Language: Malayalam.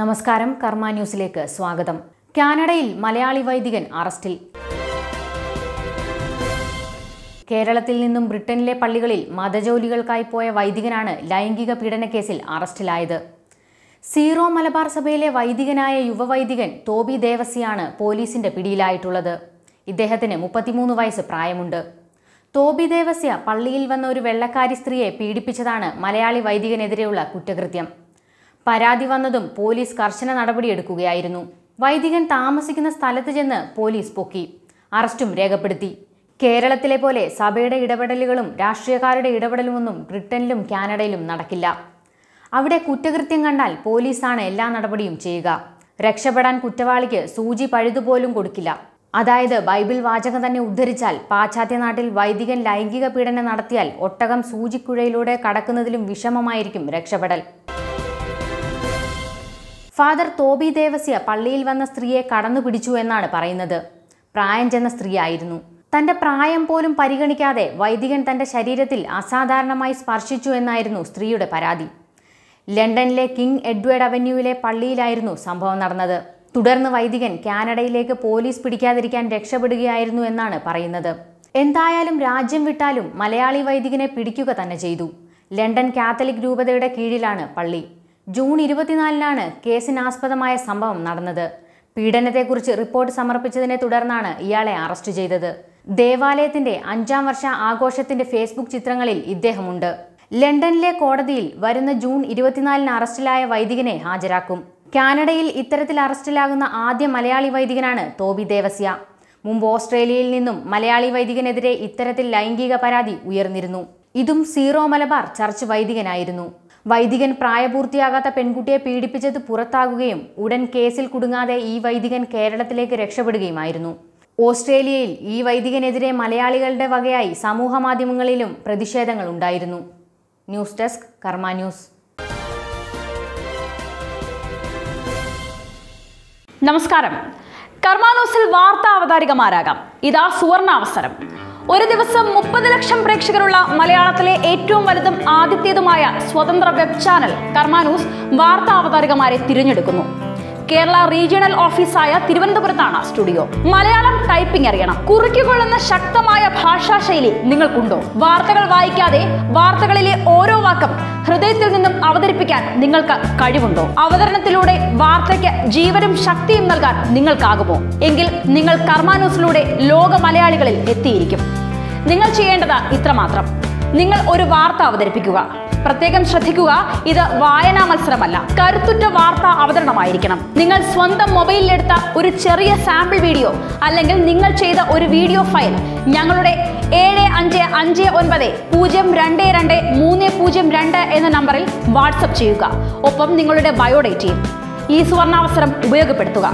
നമസ്കാരം കർമ്മ ന്യൂസിലേക്ക് സ്വാഗതം. കാനഡയിൽ മലയാളി വൈദികൻ അറസ്റ്റിൽ. കേരളത്തിൽ നിന്നും ബ്രിട്ടനിലെ പള്ളികളിൽ മതജോലികൾക്കായി പോയ വൈദികനാണ് ലൈംഗിക പീഡനക്കേസിൽ അറസ്റ്റിലായത്. സീറോ മലബാർ സഭയിലെ വൈദികനായ യുവവൈദികൻ തോബി ദേവസിയാണ് പോലീസിന്റെ പിടിയിലായിട്ടുള്ളത്. ഇദ്ദേഹത്തിന് മുപ്പത്തിമൂന്ന് വയസ്സ് പ്രായമുണ്ട്. തോബി ദേവസ്യ പള്ളിയിൽ വന്ന ഒരു വെള്ളക്കാരി സ്ത്രീയെ പീഡിപ്പിച്ചതാണ് മലയാളി വൈദികനെതിരെയുള്ള കുറ്റകൃത്യം. പരാതി വന്നതും പോലീസ് കർശന നടപടിയെടുക്കുകയായിരുന്നു. വൈദികൻ താമസിക്കുന്ന സ്ഥലത്ത് ചെന്ന് പോലീസ് പൊക്കി. അറസ്റ്റും രേഖപ്പെടുത്തി. കേരളത്തിലെ പോലെ സഭയുടെ ഇടപെടലുകളും രാഷ്ട്രീയക്കാരുടെ ഇടപെടലുമൊന്നും ബ്രിട്ടനിലും കാനഡയിലും നടക്കില്ല. അവിടെ കുറ്റകൃത്യം കണ്ടാൽ പോലീസാണ് എല്ലാ നടപടിയും ചെയ്യുക. രക്ഷപ്പെടാൻ കുറ്റവാളിക്ക് സൂചി പഴുതുപോലും കൊടുക്കില്ല. അതായത് ബൈബിൾ വാചകം തന്നെ ഉദ്ധരിച്ചാൽ പാശ്ചാത്യ നാട്ടിൽ വൈദികൻ ലൈംഗിക പീഡനം നടത്തിയാൽ ഒട്ടകം സൂചിക്കുഴയിലൂടെ കടക്കുന്നതിലും വിഷമമായിരിക്കും രക്ഷപ്പെടൽ. ഫാദർ തോബി ദേവസ്യ പള്ളിയിൽ വന്ന സ്ത്രീയെ കടന്നു പിടിച്ചു എന്നാണ് പറയുന്നത്. പ്രായം ചെന്ന സ്ത്രീയായിരുന്നു. തന്റെ പ്രായം പോലും പരിഗണിക്കാതെ വൈദികൻ തന്റെ ശരീരത്തിൽ അസാധാരണമായി സ്പർശിച്ചു എന്നായിരുന്നു സ്ത്രീയുടെ പരാതി. ലണ്ടനിലെ കിങ് എഡ്വേർഡ് അവന്യൂവിലെ പള്ളിയിലായിരുന്നു സംഭവം നടന്നത്. തുടർന്ന് വൈദികൻ കാനഡയിലേക്ക് പോലീസ് പിടിക്കാതിരിക്കാൻ രക്ഷപ്പെടുകയായിരുന്നു എന്നാണ് പറയുന്നത്. എന്തായാലും രാജ്യം വിട്ടാലും മലയാളി വൈദികനെ പിടിക്കുക തന്നെ ചെയ്തു. ലണ്ടൻ കാത്തലിക് രൂപതയുടെ കീഴിലാണ് പള്ളി. ജൂൺ ഇരുപത്തിനാലിനാണ് കേസിനാസ്പദമായ സംഭവം നടന്നത്. പീഡനത്തെക്കുറിച്ച് റിപ്പോർട്ട് സമർപ്പിച്ചതിനെ തുടർന്നാണ് ഇയാളെ അറസ്റ്റ് ചെയ്തത്. ദേവാലയത്തിന്റെ അഞ്ചാം വർഷ ആഘോഷത്തിന്റെ ഫേസ്ബുക്ക് ചിത്രങ്ങളിൽ ഇദ്ദേഹമുണ്ട്. ലണ്ടനിലെ കോടതിയിൽ വരുന്ന ജൂൺ ഇരുപത്തിനാലിന് അറസ്റ്റിലായ വൈദികനെ ഹാജരാക്കും. കാനഡയിൽ ഇത്തരത്തിൽ അറസ്റ്റിലാകുന്ന ആദ്യ മലയാളി വൈദികനാണ് തോബി ദേവസ്യ. മുമ്പ് ഓസ്ട്രേലിയയിൽ നിന്നും മലയാളി വൈദികനെതിരെ ഇത്തരത്തിൽ ലൈംഗിക പരാതി ഉയർന്നിരുന്നു. ഇതും സീറോ മലബാർ ചർച്ച് വൈദികനായിരുന്നു. വൈദികൻ പ്രായപൂർത്തിയാകാത്ത പെൺകുട്ടിയെ പീഡിപ്പിച്ചത് പുറത്താകുകയും ഉടൻ കേസിൽ കുടുങ്ങാതെ ഈ വൈദികൻ കേരളത്തിലേക്ക് രക്ഷപ്പെടുകയുമായിരുന്നു. ഓസ്ട്രേലിയയിൽ ഈ വൈദികനെതിരെ മലയാളികളുടെ വകയായി സമൂഹ മാധ്യമങ്ങളിലും പ്രതിഷേധങ്ങൾ ഉണ്ടായിരുന്നു. News desk Karma news. നമസ്കാരം. കർമാനൂസിൽ വാർത്താ അവതാരികമാരാകാം. ഇതാ സുവർണാവസരം. ഒരു ദിവസം മുപ്പത് ലക്ഷം പ്രേക്ഷകരുള്ള മലയാളത്തിലെ ഏറ്റവും വലുതും ആദ്യത്തേതുമായ സ്വതന്ത്ര വെബ് ചാനൽ കർമാനൂസ് വാർത്താ അവതാരകമാരെ തിരഞ്ഞെടുക്കുന്നു. കേരള റീജിയണൽ ഓഫീസായ തിരുവനന്തപുരത്താണ് സ്റ്റുഡിയോ. മലയാളം ടൈപ്പിംഗ് അറിയണം. കുറിക്കുകൊള്ളുന്ന ശക്തമായ ഭാഷാശൈലി നിങ്ങൾക്കുണ്ടോ? വാർത്തകൾ വായിക്കാതെ വാർത്തകളിലെ ഓരോ വാക്കും ഹൃദയത്തിൽ നിന്നും അവതരിപ്പിക്കാൻ നിങ്ങൾക്ക് കഴിവുണ്ടോ? അവതരണത്തിലൂടെ വാർത്തയ്ക്ക് ജീവനും ശക്തിയും നൽകാൻ നിങ്ങൾക്കാകുമോ? എങ്കിൽ നിങ്ങൾ കർമാനൂസിലൂടെ ലോക മലയാളികളിൽ എത്തിയിരിക്കും. നിങ്ങൾ ചെയ്യേണ്ടത് ഇത്രമാത്രം. നിങ്ങൾ ഒരു വാർത്ത അവതരിപ്പിക്കുക. പ്രത്യേകം ശ്രദ്ധിക്കുക ഇത് വായനാ മത്സരമല്ല. കരുത്തുറ്റ വാർത്ത അവതരണമായിരിക്കണം. നിങ്ങൾ സ്വന്തം മൊബൈലിലെടുത്ത ഒരു ചെറിയ സാമ്പിൾ വീഡിയോ അല്ലെങ്കിൽ നിങ്ങൾ ചെയ്ത ഒരു വീഡിയോ ഫയൽ ഞങ്ങളുടെ ഏഴ് അഞ്ച് അഞ്ച് ഒൻപത് പൂജ്യം രണ്ട് രണ്ട് മൂന്ന് പൂജ്യം രണ്ട് എന്ന നമ്പറിൽ വാട്സപ്പ് ചെയ്യുക. ഒപ്പം നിങ്ങളുടെ ബയോഡേറ്റയും ഈ സുവർണാവസരം ഉപയോഗപ്പെടുത്തുക.